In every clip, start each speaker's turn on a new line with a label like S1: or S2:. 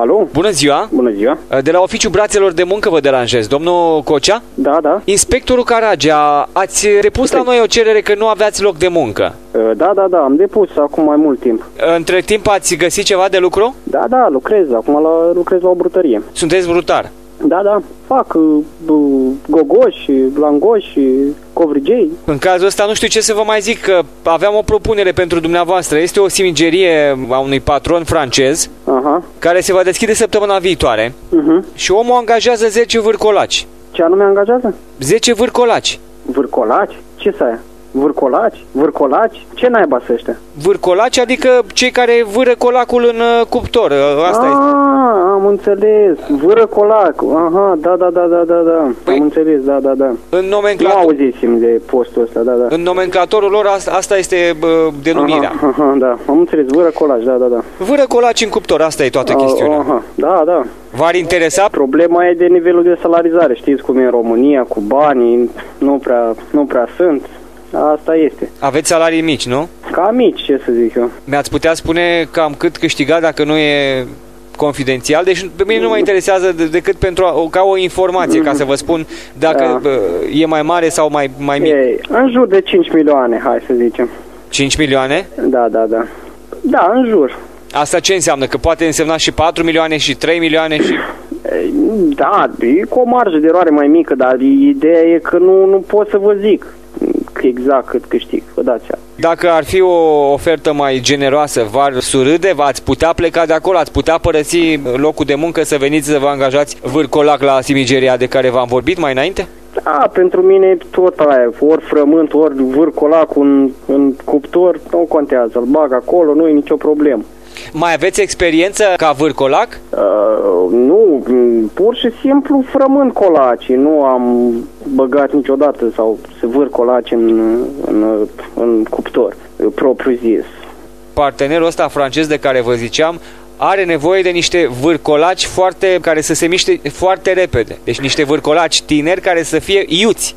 S1: Alo?
S2: Bună ziua!
S1: Bună ziua!
S2: De la Oficiul Brațelor de Muncă vă deranjez. Domnul Cocea?
S1: Da, da.
S2: Inspectorul Caragea, ați depus la noi o cerere că nu aveați loc de muncă.
S1: Uh, Da, da, da, am depus acum mai mult timp.
S2: Între timp ați găsit ceva de lucru?
S1: Da, da, lucrez, acum la, lucrez la o brutărie.
S2: Sunteți brutar.
S1: Da, da, fac uh, uh, gogoși, langoși, covrigei.
S2: În cazul ăsta nu știu ce să vă mai zic, că aveam o propunere pentru dumneavoastră. Este o simigerie a unui patron francez
S1: Aha,
S2: care se va deschide săptămâna viitoare
S1: uh-huh.
S2: și omul angajează 10 vârcolaci.
S1: Ce anume angajează?
S2: 10 vârcolaci.
S1: Vârcolaci? Ce să aia? Vârcolaci? Vârcolaci? Ce naiba să ăștia?
S2: Vârcolaci, adică cei care vâră colacul în uh, cuptor. Uh, Asta
S1: ah,
S2: este.
S1: am înțeles. Vâră colac. Aha, da, da, da, da, da, da.
S2: Păi-
S1: Am înțeles, da, da, da.
S2: În,
S1: Nu
S2: nomenclator,
S1: auzisem de postul ăsta, da, da.
S2: în nomenclatorul lor asta, asta este uh, denumirea.
S1: Aha, aha, da, am înțeles. Vâră colaci, da, da, da.
S2: Vâră colaci în cuptor, asta e toată
S1: Ah,
S2: chestiunea.
S1: Aha, da, da.
S2: V-ar interesa?
S1: Problema e de nivelul de salarizare. Știți cum e în România, cu banii, nu prea, nu prea sunt. Asta este.
S2: Aveți salarii mici, nu?
S1: Ca mici, ce să zic eu.
S2: Mi-ați putea spune cam cât câștiga dacă nu e confidențial, deci pe mine nu mă interesează de- decât pentru a, o, ca o informație, ca să vă spun dacă
S1: Da.
S2: bă, e mai mare sau mai, mai mic.
S1: E, în jur de 5 milioane, hai să zicem.
S2: 5 milioane?
S1: Da, da, da. Da, în jur.
S2: Asta ce înseamnă? Că poate însemna și 4 milioane și 3 milioane și...
S1: E, Da, e cu o marjă de eroare mai mică, dar ideea e că nu, nu pot să vă zic exact cât câștig, vă dați seama.
S2: Dacă ar fi o ofertă mai generoasă, v-ar surâde, v-ați putea pleca de acolo, ați putea părăsi locul de muncă să veniți să vă angajați vârcolac la simigeria de care v-am vorbit mai înainte?
S1: Da, pentru mine tot aia, ori frământ, ori vârcolac în, în cuptor, nu contează, îl bag acolo, nu e nicio problemă.
S2: Mai aveți experiență ca vârcolac?
S1: Uh, nu, m, pur și simplu frământ colaci, nu am băgat niciodată sau să vâr colaci în, în, în cuptor, propriu zis.
S2: Partenerul ăsta francez de care vă ziceam are nevoie de niște vârcolaci foarte, care să se miște foarte repede. Deci niște vârcolaci tineri care să fie iuți.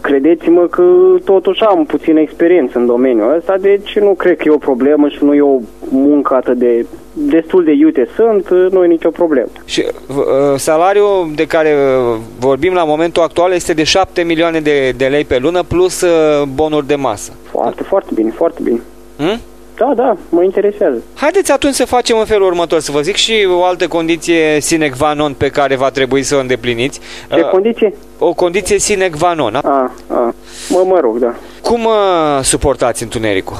S1: Credeți-mă că totuși am puțină experiență în domeniul ăsta, deci nu cred că e o problemă și nu e o muncă atât de destul de iute sunt, nu e nicio problemă.
S2: Și uh, salariul de care uh, vorbim la momentul actual este de 7 milioane de, de lei pe lună plus uh, bonuri de masă.
S1: Foarte, foarte bine, foarte bine.
S2: Hm?
S1: Da, da, mă interesează.
S2: Haideți atunci să facem în felul următor, să vă zic și o altă condiție sine qua non pe care va trebui să o îndepliniți.
S1: Ce
S2: Uh,
S1: condiție?
S2: o condiție sine qua non. a?
S1: A, a, mă, mă rog, da.
S2: Cum uh, suportați întunericul?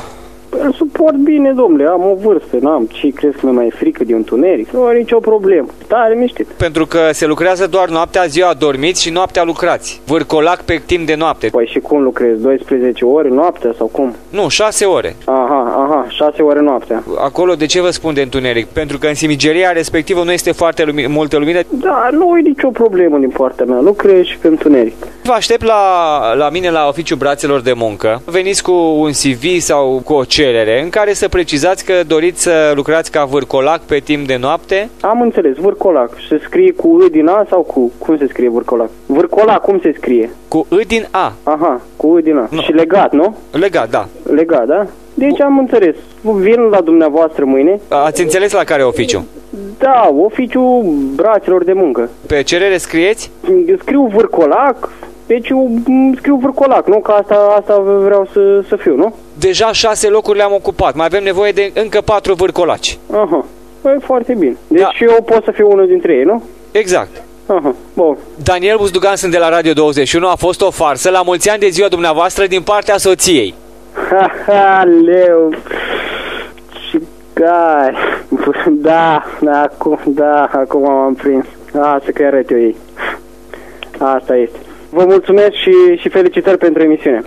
S1: Îl suport bine, domnule, am o vârstă, n-am ce crezi că mi mai e frică de întuneric, nu are nicio problemă, tare miștit.
S2: Pentru că se lucrează doar noaptea, ziua dormiți și noaptea lucrați. Vârcolac pe timp de noapte.
S1: Păi și cum lucrezi, 12 ore noaptea sau cum?
S2: Nu, 6 ore.
S1: Aha, aha, 6 ore noaptea.
S2: Acolo de ce vă spun de întuneric? Pentru că în simigeria respectivă nu este foarte lumi- multă lumină.
S1: Da, nu e nicio problemă din partea mea, lucrez și pe întuneric.
S2: Vă aștept la, la mine la oficiul brațelor de muncă. Veniți cu un CV sau cu o cerere în care să precizați că doriți să lucrați ca vârcolac pe timp de noapte.
S1: Am înțeles, vârcolac, se scrie cu I din A sau cu, cum se scrie vârcolac? Vârcolac, cum se scrie?
S2: Cu I din A.
S1: Aha, cu I din A.
S2: Nu.
S1: Și legat, nu?
S2: Legat, da.
S1: Legat, da? Deci am înțeles. Vin la dumneavoastră mâine.
S2: Ați înțeles la care oficiu?
S1: Da, oficiul brațelor de muncă.
S2: Pe cerere scrieți?
S1: Eu scriu vârcolac, deci eu m, scriu vârcolac, nu? Că asta, asta vreau să, să fiu, nu?
S2: Deja șase locuri le-am ocupat. Mai avem nevoie de încă patru vârcolaci.
S1: Aha, păi foarte bine. Deci
S2: Da.
S1: eu pot să fiu unul dintre ei, nu?
S2: Exact.
S1: Aha, bun.
S2: Daniel Buzdugan sunt de la Radio 21. A fost o farsă. La mulți ani de ziua dumneavoastră din partea soției.
S1: Ha, ha, leu. Și gai. Da, da, acum, da, acum m-am prins. Asta că arăt eu ei. Asta este. Vă mulțumesc și, și felicitări pentru emisiune.